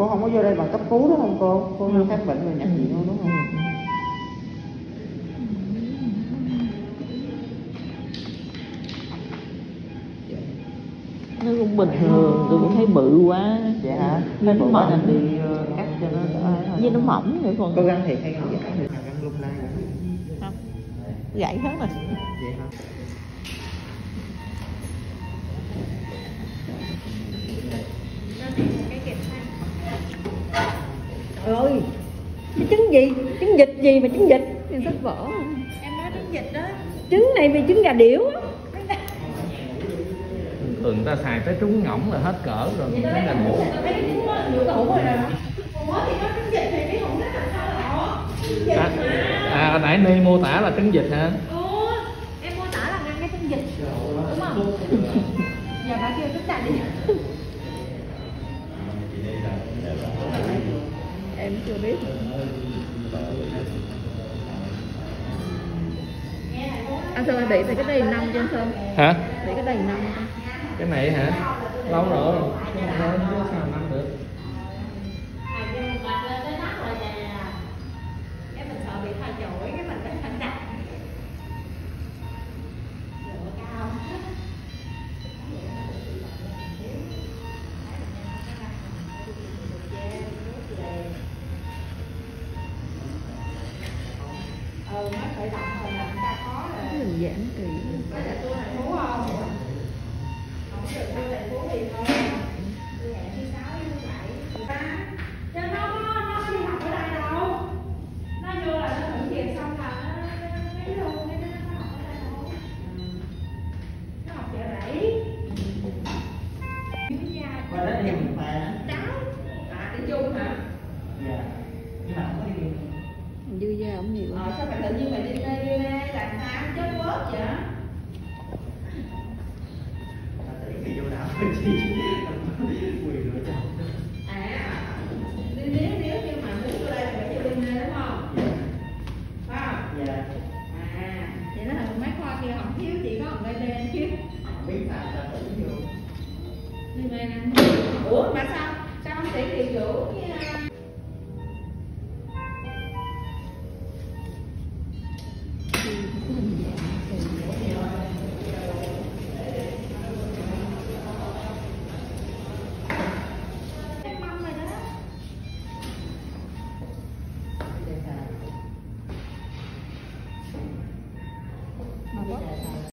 cô không có vô đây bằng cấp cứu đúng không cô? Cô Ừ. khám bệnh rồi nhập viện luôn đúng Ừ. không nó cũng bình thường tôi cũng thấy bự quá. Dạ hả? Thấy nó bụng mỏng. anh đi ờ, cắt cho nó với nó mỏng nữa còn. Có gắn thiệt hay không dạ gắn lúc nay không. Gãy hết rồi. Vậy hả ơi. Cái trứng gì? Trứng vịt gì mà trứng vịt? Thì sách vở em nói trứng vịt đó. Trứng này vì trứng gà điểu. Á thường ta xài tới trúng ngỗng là hết cỡ rồi cái là đủ à, à hồi nãy ni mô tả là trứng vịt hả? Ủa em mô tả là ngăn cái trứng vịt. Đúng không? Giờ bà kêu trứng gà đi chưa biết. Anh sơn để tại cái đây năm cho anh sơn hả? Để cái đây năm cái này hả? Lâu rồi. Không sao năm được ừ nó khởi động rồi là chúng ta có rồi. Mình giãn kỳ có thể tôi thành phố không không được tôi thành phố thì thôi. Tôi hẹn thứ sáu với thứ bảy. Ba cho nó nó nó đi học ở đây đâu. Nó vô là nó thử việc xong là nó nó lấy luôn cái nó nó học ở đây thôi. Nó học chợ rẫy. Qua đó thì mình phải cháu à đi chung hả dạ nhưng mà không có đi dư da cũng nhiều ờ sao mày tự nhiên mày đi đây đi đây làm sao chết bớt vậy? Thì vô đảo chi mười rưỡi chồng. À đi nếu nếu như mà muốn vô đây là phải vô đêm nay đúng không? Phải không? Dạ. À vậy nó là mấy khoa kia không thiếu chỉ có một bên chứ. Không biết là ta tự vô. Bên anh ủa mà sao sao không sĩ điều dưỡng nha mà